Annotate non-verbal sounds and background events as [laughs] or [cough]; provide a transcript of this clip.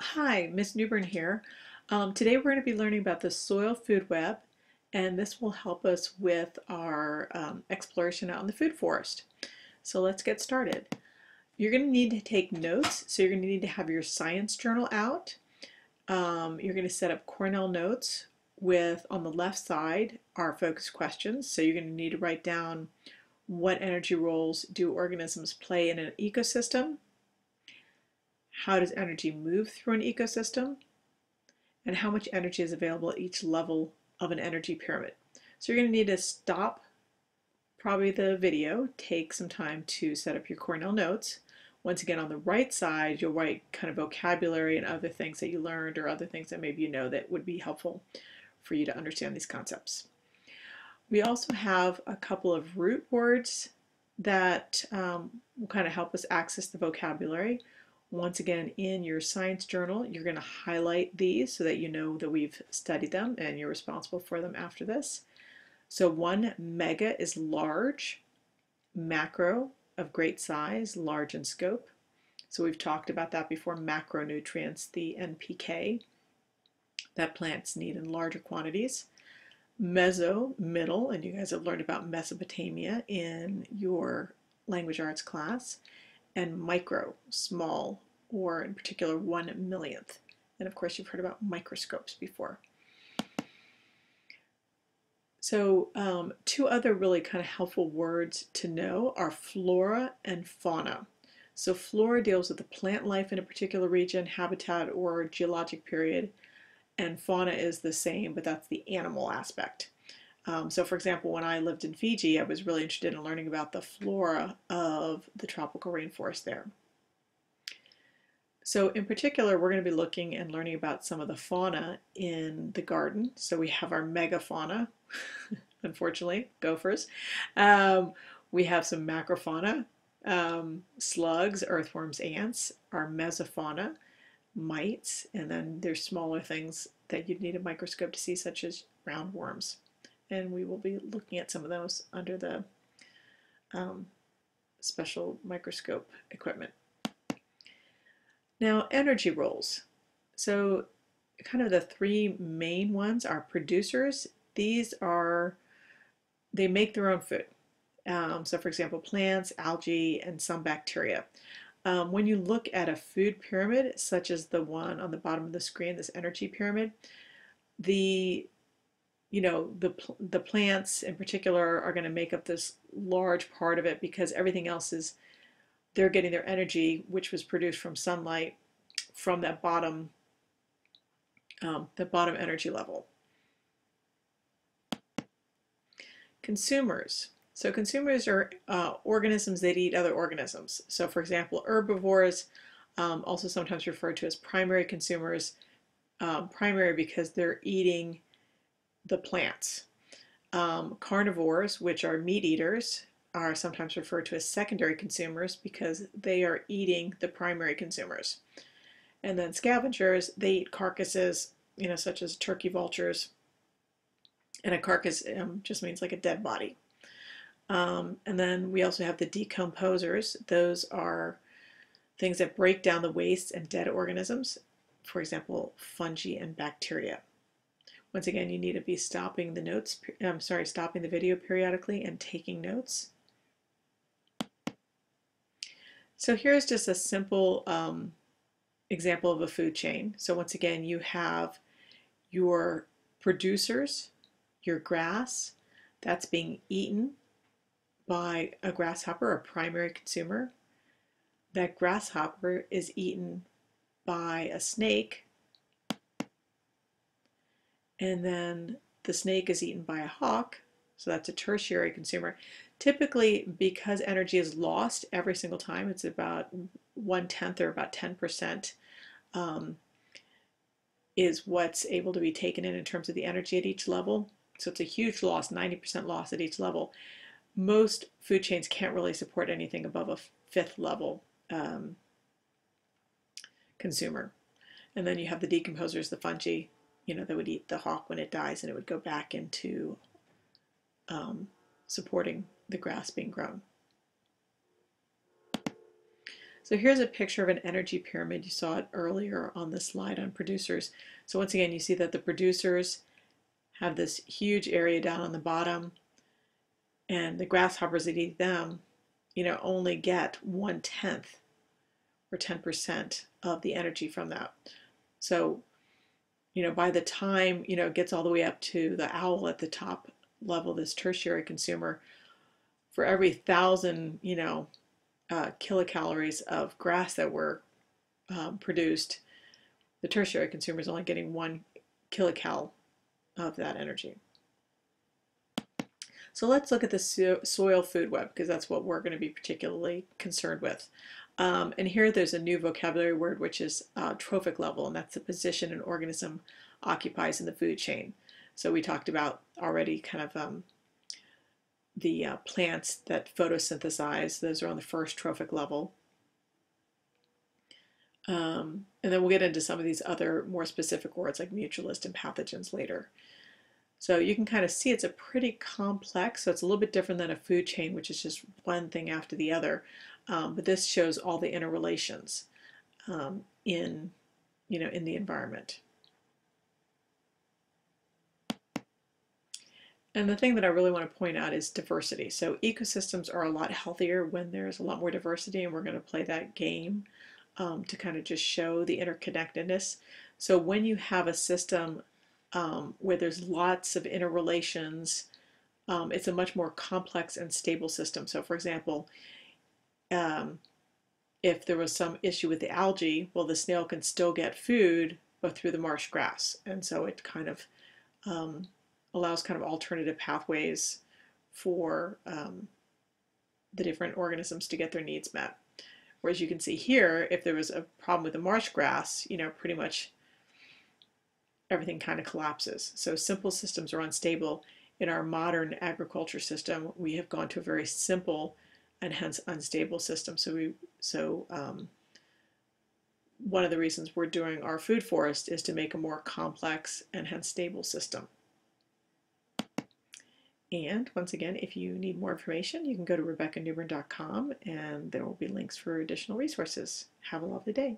Hi, Miss Newburn here. Um, today we're going to be learning about the soil food web and this will help us with our um, exploration out in the food forest. So let's get started. You're going to need to take notes, so you're going to need to have your science journal out. Um, you're going to set up Cornell Notes with, on the left side, our focus questions. So you're going to need to write down what energy roles do organisms play in an ecosystem, how does energy move through an ecosystem, and how much energy is available at each level of an energy pyramid. So you're going to need to stop probably the video, take some time to set up your Cornell notes. Once again, on the right side, you'll write kind of vocabulary and other things that you learned or other things that maybe you know that would be helpful for you to understand these concepts. We also have a couple of root words that um, will kind of help us access the vocabulary. Once again, in your science journal, you're going to highlight these so that you know that we've studied them and you're responsible for them after this. So one mega is large, macro of great size, large in scope. So we've talked about that before, macronutrients, the NPK that plants need in larger quantities. Meso, middle, and you guys have learned about Mesopotamia in your language arts class and micro, small, or in particular one millionth. And of course, you've heard about microscopes before. So um, two other really kind of helpful words to know are flora and fauna. So flora deals with the plant life in a particular region, habitat, or geologic period, and fauna is the same, but that's the animal aspect. Um, so for example, when I lived in Fiji, I was really interested in learning about the flora of the tropical rainforest there. So in particular, we're going to be looking and learning about some of the fauna in the garden. So we have our megafauna, [laughs] unfortunately, gophers. Um, we have some macrofauna, um, slugs, earthworms, ants, our mesofauna, mites, and then there's smaller things that you'd need a microscope to see, such as roundworms and we will be looking at some of those under the um, special microscope equipment. Now, energy roles. So kind of the three main ones are producers. These are, they make their own food. Um, so for example, plants, algae, and some bacteria. Um, when you look at a food pyramid, such as the one on the bottom of the screen, this energy pyramid, the you know the the plants in particular are going to make up this large part of it because everything else is they're getting their energy which was produced from sunlight from that bottom um, the bottom energy level. Consumers. So consumers are uh, organisms that eat other organisms. So for example herbivores um, also sometimes referred to as primary consumers um, primary because they're eating the plants. Um, carnivores, which are meat eaters, are sometimes referred to as secondary consumers because they are eating the primary consumers. And then scavengers, they eat carcasses, you know, such as turkey vultures. And a carcass um, just means like a dead body. Um, and then we also have the decomposers. Those are things that break down the waste and dead organisms, for example, fungi and bacteria. Once again, you need to be stopping the notes, I'm sorry, stopping the video periodically and taking notes. So here's just a simple um, example of a food chain. So once again, you have your producers, your grass, that's being eaten by a grasshopper, a primary consumer. That grasshopper is eaten by a snake, and then the snake is eaten by a hawk, so that's a tertiary consumer. Typically, because energy is lost every single time, it's about one tenth or about 10% um, is what's able to be taken in in terms of the energy at each level. So it's a huge loss, 90% loss at each level. Most food chains can't really support anything above a fifth level um, consumer. And then you have the decomposers, the fungi, you know, they would eat the hawk when it dies and it would go back into um, supporting the grass being grown. So here's a picture of an energy pyramid. You saw it earlier on the slide on producers. So once again, you see that the producers have this huge area down on the bottom and the grasshoppers that eat them, you know, only get one tenth or 10% of the energy from that. So, you know, by the time, you know, it gets all the way up to the owl at the top level, this tertiary consumer, for every thousand, you know, uh, kilocalories of grass that were um, produced, the tertiary consumer is only getting one kilocal of that energy. So let's look at the so soil food web because that's what we're going to be particularly concerned with. Um, and here there's a new vocabulary word which is uh, trophic level and that's the position an organism occupies in the food chain. So we talked about already kind of um, the uh, plants that photosynthesize, those are on the first trophic level. Um, and then we'll get into some of these other more specific words like mutualist and pathogens later. So you can kind of see it's a pretty complex, so it's a little bit different than a food chain, which is just one thing after the other. Um, but this shows all the interrelations um, in, you know, in the environment. And the thing that I really want to point out is diversity. So ecosystems are a lot healthier when there's a lot more diversity, and we're going to play that game um, to kind of just show the interconnectedness. So when you have a system um, where there's lots of interrelations, um, it's a much more complex and stable system. So for example, um, if there was some issue with the algae, well, the snail can still get food, but through the marsh grass. And so it kind of um, allows kind of alternative pathways for um, the different organisms to get their needs met. Whereas you can see here, if there was a problem with the marsh grass, you know, pretty much everything kind of collapses. So simple systems are unstable. In our modern agriculture system, we have gone to a very simple and hence unstable system. So we so um, one of the reasons we're doing our food forest is to make a more complex and hence stable system. And once again, if you need more information, you can go to RebeccaNewburn.com and there will be links for additional resources. Have a lovely day.